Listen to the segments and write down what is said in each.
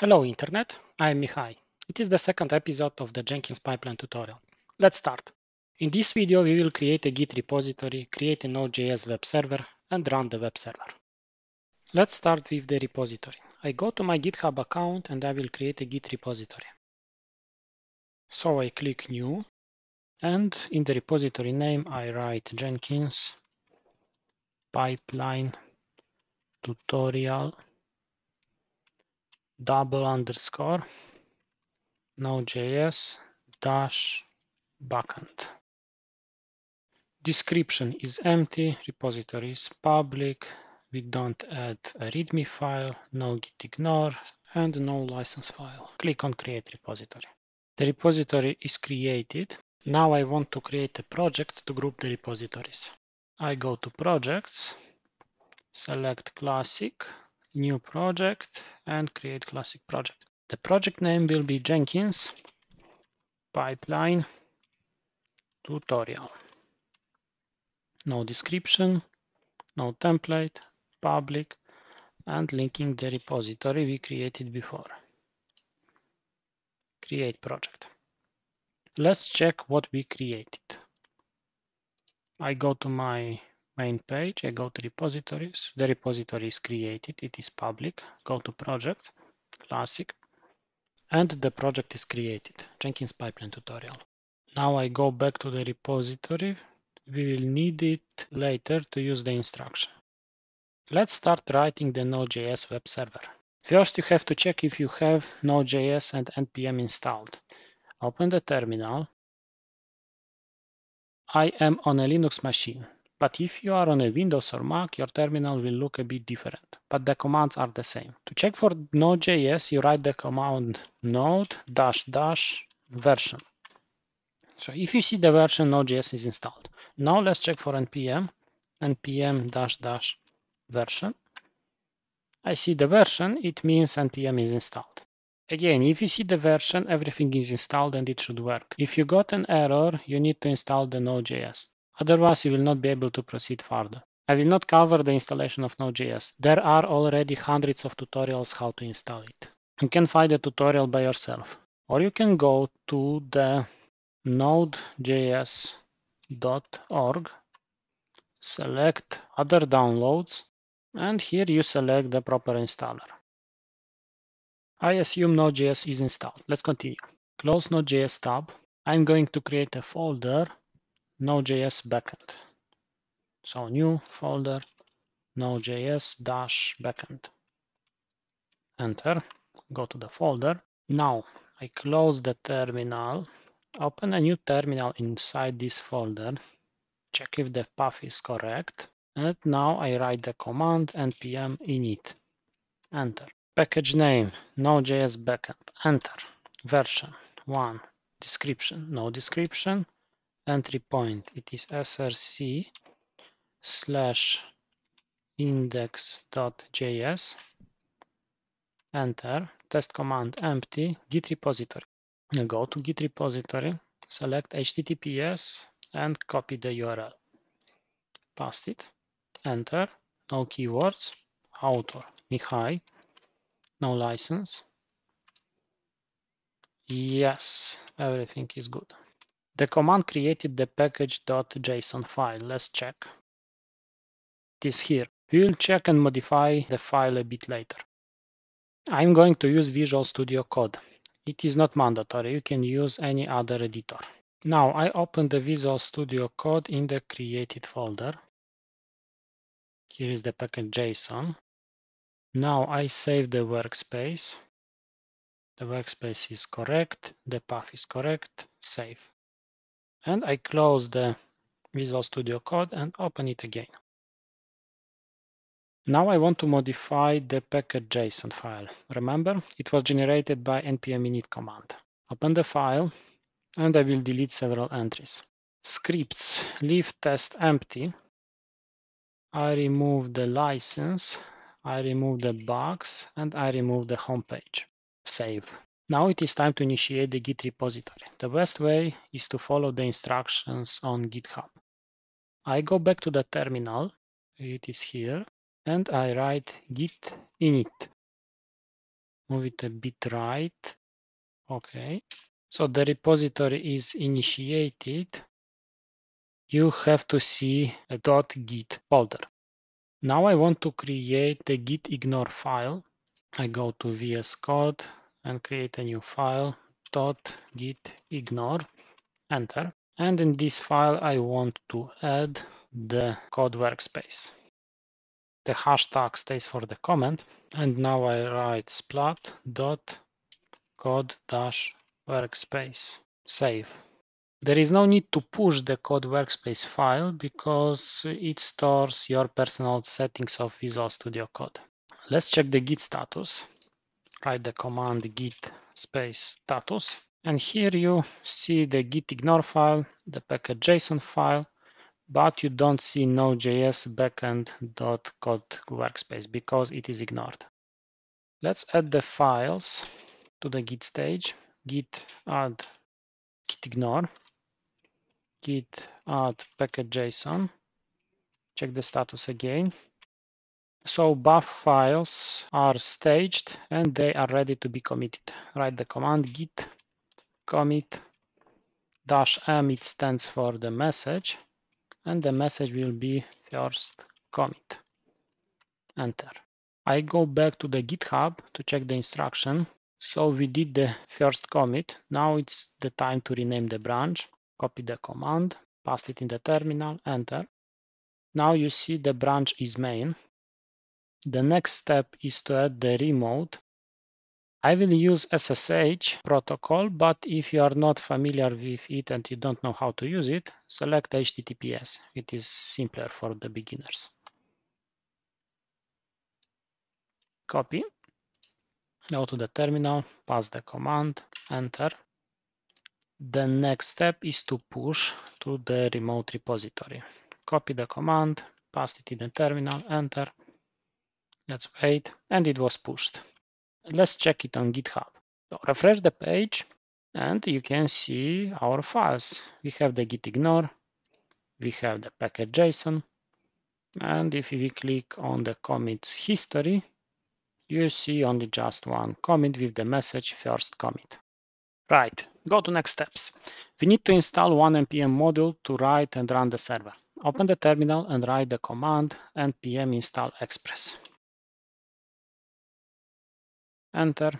Hello Internet, I am Mihai. It is the second episode of the Jenkins pipeline tutorial. Let's start. In this video we will create a Git repository, create a Node.js web server and run the web server. Let's start with the repository. I go to my GitHub account and I will create a Git repository. So I click new and in the repository name I write Jenkins pipeline tutorial double underscore node.js dash backend. Description is empty, repository is public, we don't add a readme file, no git ignore, and no license file. Click on create repository. The repository is created. Now I want to create a project to group the repositories. I go to projects, select classic, new project and create classic project. The project name will be Jenkins pipeline tutorial. No description, no template, public, and linking the repository we created before. Create project. Let's check what we created. I go to my main page, I go to repositories. The repository is created, it is public. Go to projects, classic, and the project is created, Jenkins pipeline tutorial. Now I go back to the repository. We will need it later to use the instruction. Let's start writing the Node.js web server. First, you have to check if you have Node.js and NPM installed. Open the terminal. I am on a Linux machine, but if you are on a Windows or Mac, your terminal will look a bit different, but the commands are the same. To check for Node.js, you write the command node dash dash version. So if you see the version, Node.js is installed. Now let's check for npm, npm dash dash version. I see the version, it means npm is installed. Again, if you see the version, everything is installed and it should work. If you got an error, you need to install the Node.js. Otherwise, you will not be able to proceed further. I will not cover the installation of Node.js. There are already hundreds of tutorials how to install it. You can find a tutorial by yourself. Or you can go to the nodejs.org, select other downloads, and here you select the proper installer. I assume Node.js is installed. Let's continue. Close Node.js tab. I'm going to create a folder Node.js backend. So new folder Node.js dash backend. Enter. Go to the folder. Now I close the terminal. Open a new terminal inside this folder. Check if the path is correct. And now I write the command npm init. Enter. Package name Node.js backend. Enter. Version 1. Description. No description. Entry point. It is src slash index.js. Enter. Test command empty. Git repository. Go to Git repository. Select HTTPS and copy the URL. Paste it. Enter. No keywords. Author Mihai no license. Yes, everything is good. The command created the package.json file. Let's check. It is here. We will check and modify the file a bit later. I'm going to use Visual Studio Code. It is not mandatory. You can use any other editor. Now I open the Visual Studio Code in the created folder. Here is the package.json. Now I save the workspace. The workspace is correct, the path is correct, save. And I close the Visual Studio Code and open it again. Now I want to modify the package.json file. Remember, it was generated by npm init command. Open the file and I will delete several entries. Scripts, leave test empty. I remove the license I remove the bugs and I remove the home page. Save. Now it is time to initiate the Git repository. The best way is to follow the instructions on GitHub. I go back to the terminal, it is here, and I write git init. move it a bit right. Okay. So the repository is initiated. You have to see a .git folder. Now I want to create the git ignore file. I go to VS Code and create a new file dot .git ignore, enter. And in this file, I want to add the code workspace. The hashtag stays for the comment. And now I write splat dot code dash workspace save. There is no need to push the code workspace file because it stores your personal settings of Visual Studio Code. Let's check the git status. Write the command git space status. And here you see the git ignore file, the package.json file, but you don't see Node.js backend.code workspace because it is ignored. Let's add the files to the git stage. Git add git ignore, git add package.json. Check the status again. So both files are staged and they are ready to be committed. Write the command git commit dash m, it stands for the message, and the message will be first commit. Enter. I go back to the GitHub to check the instruction. So we did the first commit. Now it's the time to rename the branch. Copy the command, paste it in the terminal, enter. Now you see the branch is main. The next step is to add the remote. I will use SSH protocol, but if you are not familiar with it and you don't know how to use it, select HTTPS. It is simpler for the beginners. Copy. Go to the terminal, pass the command, enter. The next step is to push to the remote repository. Copy the command, paste it in the terminal, enter. Let's wait, and it was pushed. Let's check it on GitHub. So refresh the page, and you can see our files. We have the git ignore, we have the package.json, and if we click on the commits history, you see only just one commit with the message first commit. Right, go to next steps. We need to install one npm module to write and run the server. Open the terminal and write the command npm install express. Enter.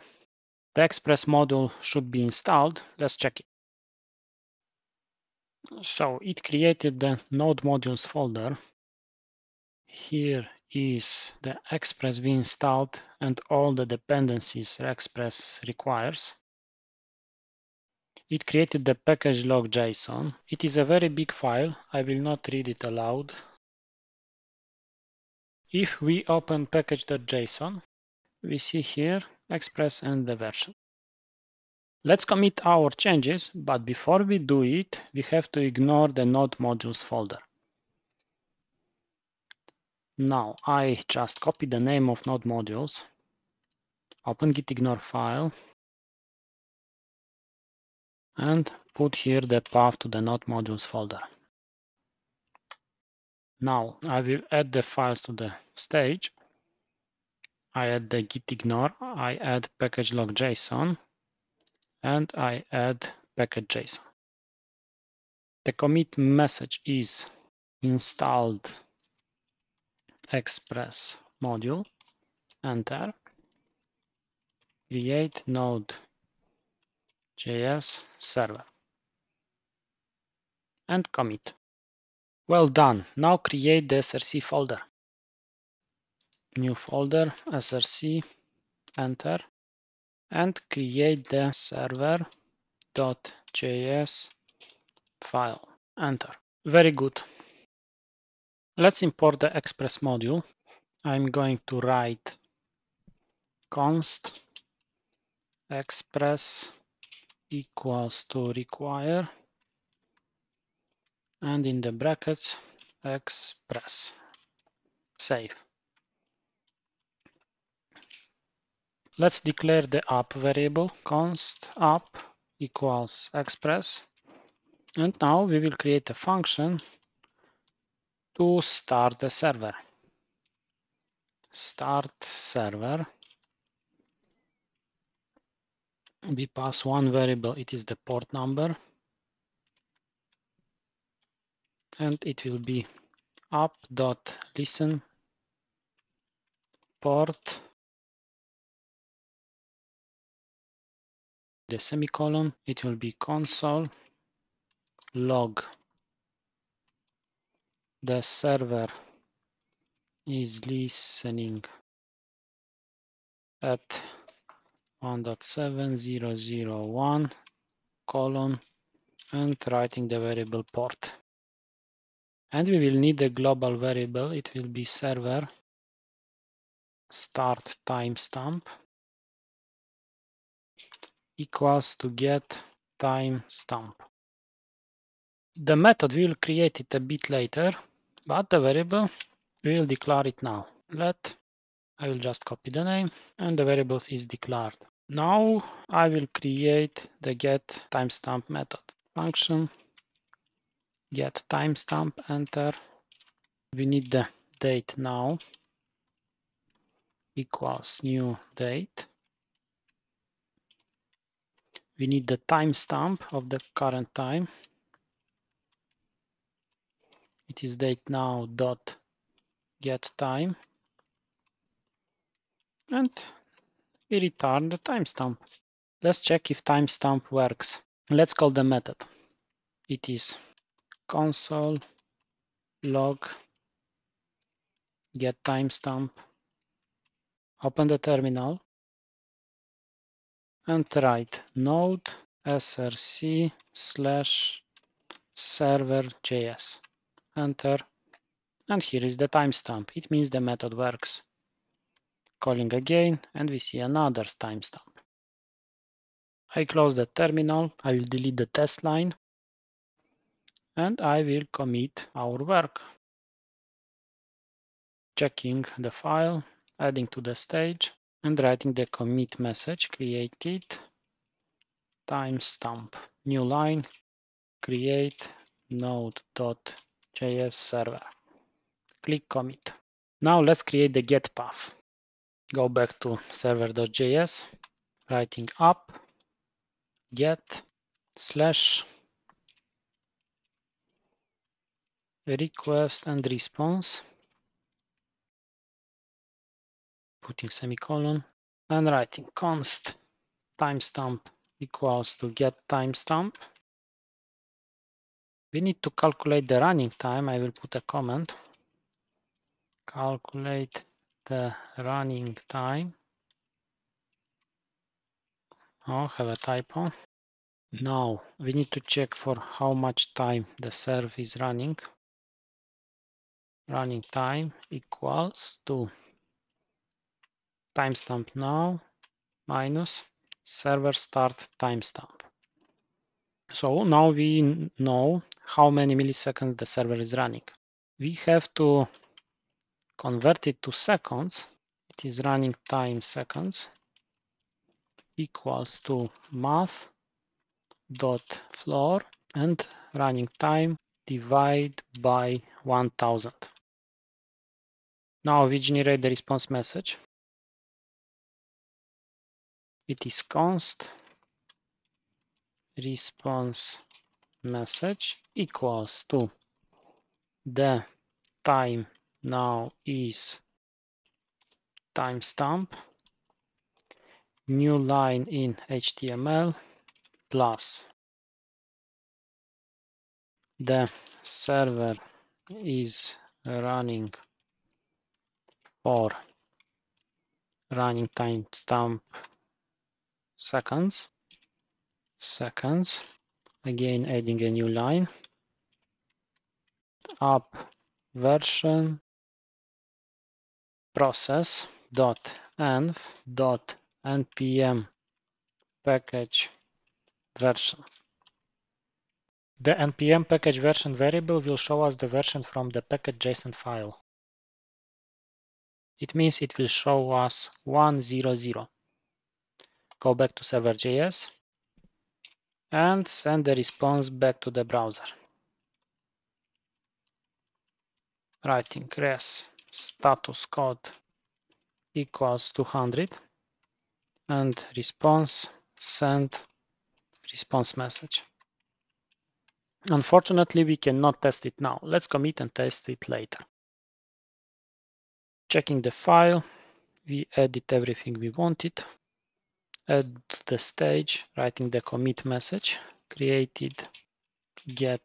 The Express module should be installed. Let's check it. So it created the node modules folder. Here is the Express we installed and all the dependencies Express requires. It created the package lock JSON. It is a very big file. I will not read it aloud. If we open package.json, we see here Express and the version. Let's commit our changes, but before we do it, we have to ignore the node modules folder. Now I just copy the name of node modules, open git ignore file, and put here the path to the node modules folder. Now I will add the files to the stage I add the git ignore, I add package lock JSON, and I add package JSON. The commit message is installed express module, enter, create node JS server, and commit. Well done. Now create the SRC folder new folder src enter and create the server.js file. Enter. Very good. Let's import the express module. I'm going to write const express equals to require and in the brackets express. Save Let's declare the app variable const app equals express. And now we will create a function to start the server. Start server. we pass one variable, it is the port number. And it will be app.listen port the semicolon, it will be console log the server is listening at 1.7001 colon and writing the variable port. And we will need a global variable. It will be server start timestamp equals to get timestamp. The method will create it a bit later, but the variable will declare it now. Let I will just copy the name and the variables is declared. Now I will create the get timestamp method. Function get timestamp enter. We need the date now equals new date. We need the timestamp of the current time. It is date now dot get time and we return the timestamp. Let's check if timestamp works. Let's call the method. It is console log get timestamp. Open the terminal and write node src slash server.js. Enter. And here is the timestamp. It means the method works. Calling again, and we see another timestamp. I close the terminal. I will delete the test line. And I will commit our work. Checking the file, adding to the stage, and writing the commit message created timestamp new line create node.js server. Click commit. Now let's create the get path. Go back to server.js writing up get slash request and response putting semicolon and writing const timestamp equals to get timestamp. We need to calculate the running time. I will put a comment. Calculate the running time. Oh, have a typo. Now we need to check for how much time the serve is running. Running time equals to timestamp now minus server start timestamp. So now we know how many milliseconds the server is running. We have to convert it to seconds. It is running time seconds equals to math dot floor and running time divide by 1000. Now we generate the response message it is const response message equals to the time now is timestamp new line in HTML plus the server is running for running timestamp seconds. Seconds. Again adding a new line. App version. Process. Dot env. Dot npm. Package version. The npm package version variable will show us the version from the package.json file. It means it will show us 100 go back to server.js and send the response back to the browser. Writing res status code equals 200 and response send response message. Unfortunately, we cannot test it now. Let's commit and test it later. Checking the file, we edit everything we wanted. Add the stage, writing the commit message, created get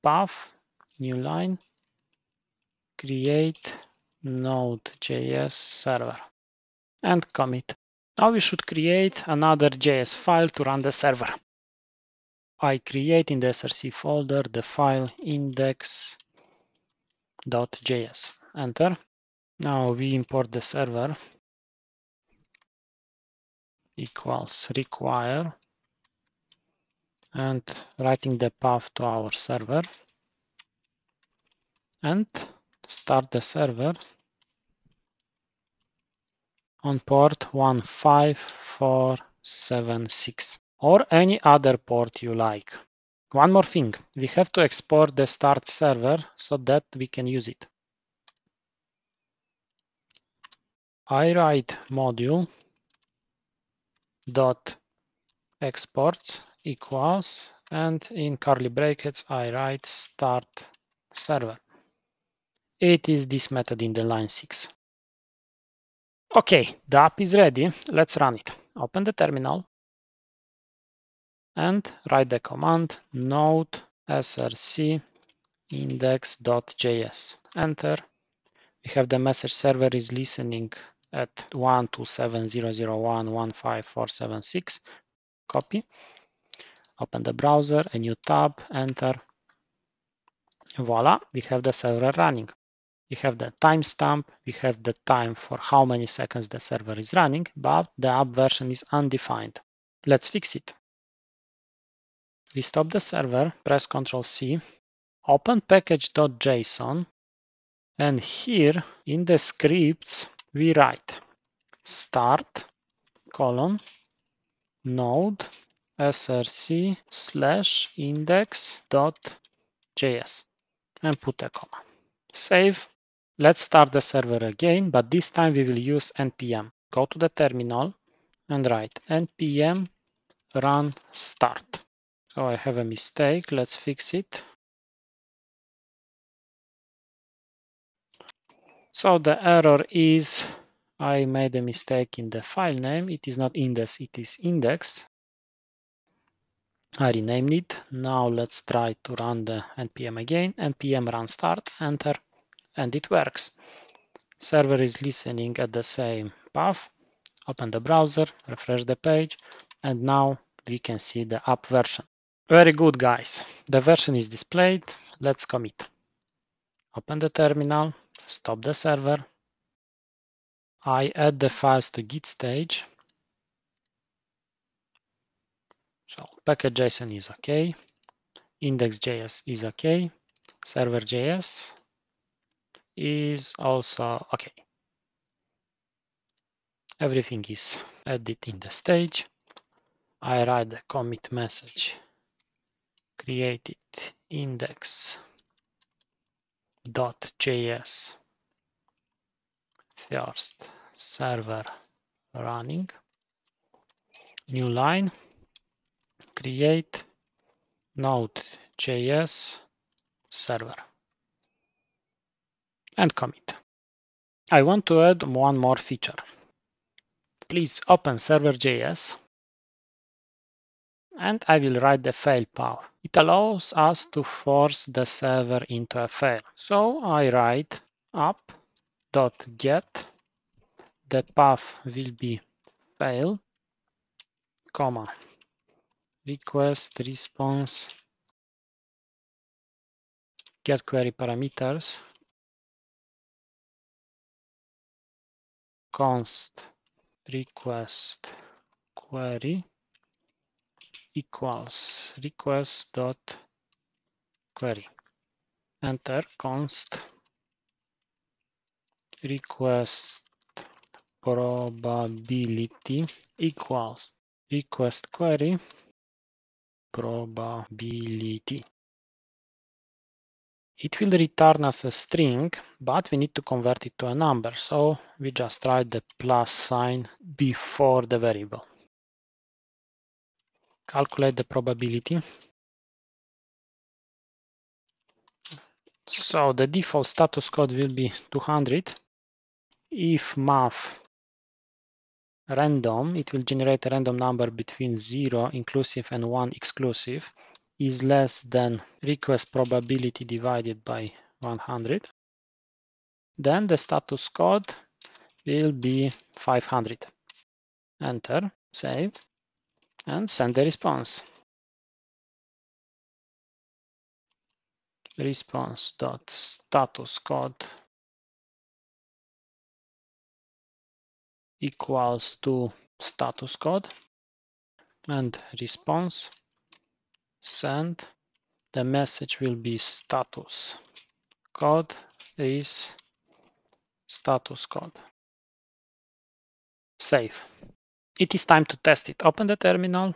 path, new line, create node.js server and commit. Now we should create another JS file to run the server. I create in the src folder the file index.js. Enter. Now we import the server equals require and writing the path to our server and start the server on port 15476 or any other port you like. One more thing, we have to export the start server so that we can use it. I write module dot exports equals and in curly brackets I write start server. It is this method in the line 6. Okay, the app is ready. Let's run it. Open the terminal and write the command node src index.js. Enter. We have the message server is listening at 127.001.15476. Copy. Open the browser, a new tab, enter. Voila, we have the server running. We have the timestamp, we have the time for how many seconds the server is running, but the app version is undefined. Let's fix it. We stop the server, press Ctrl C, open package.json, and here in the scripts, we write start colon node src slash index dot js and put a comma. Save. Let's start the server again, but this time we will use npm. Go to the terminal and write npm run start. So I have a mistake. Let's fix it. So the error is I made a mistake in the file name. It is not index, it is index. I renamed it. Now let's try to run the npm again. npm run start, enter, and it works. Server is listening at the same path. Open the browser, refresh the page, and now we can see the app version. Very good, guys. The version is displayed. Let's commit. Open the terminal, stop the server. I add the files to git stage. So package.json is okay. Index.js is okay. Server.js is also okay. Everything is added in the stage. I write the commit message created index.js first server running. New line. Create node.js server. And commit. I want to add one more feature. Please open server.js and I will write the fail path. It allows us to force the server into a fail. So I write app.get, the path will be fail, comma, request response, get query parameters, const request query equals request dot query. Enter const request probability equals request query probability. It will return us a string, but we need to convert it to a number. So we just write the plus sign before the variable. Calculate the probability. So the default status code will be 200. If math random, it will generate a random number between 0 inclusive and 1 exclusive is less than request probability divided by 100. Then the status code will be 500. Enter, save, and send the response. Response dot status code equals to status code and response. Send. The message will be status code is status code. Save it is time to test it open the terminal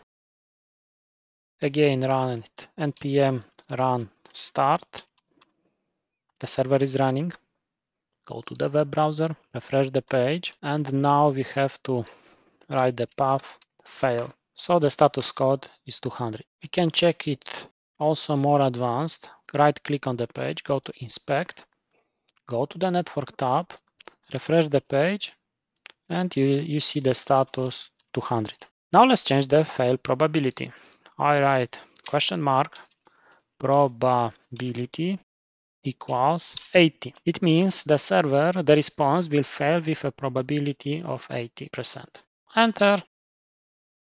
again run it npm run start the server is running go to the web browser, refresh the page, and now we have to write the path fail. So the status code is 200. We can check it also more advanced. Right click on the page, go to inspect, go to the network tab, refresh the page, and you, you see the status 200. Now let's change the fail probability. I write question mark probability equals 80. It means the server, the response will fail with a probability of 80%. Enter.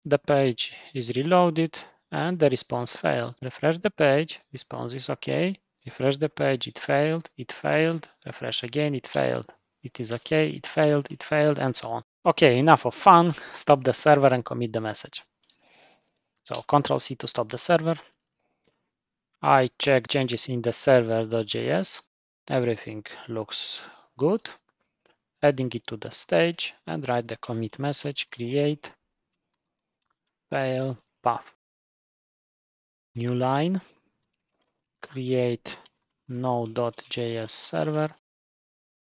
The page is reloaded and the response failed. Refresh the page, response is okay. Refresh the page, it failed, it failed. Refresh again, it failed. It is okay, it failed, it failed, and so on. Okay, enough of fun. Stop the server and commit the message. So Control C to stop the server. I check changes in the server.js. Everything looks good. Adding it to the stage and write the commit message, create fail path. New line, create node.js server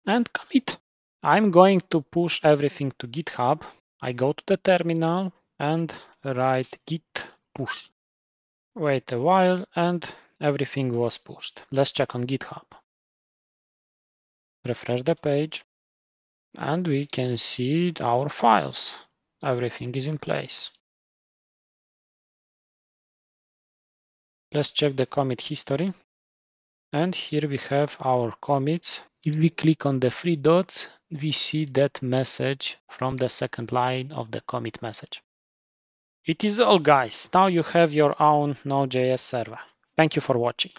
and commit. I'm going to push everything to GitHub. I go to the terminal and write git push. Wait a while and everything was pushed. Let's check on GitHub. Refresh the page and we can see our files. Everything is in place. Let's check the commit history. And here we have our commits. If we click on the three dots, we see that message from the second line of the commit message. It is all guys. Now you have your own Node.js server. Thank you for watching.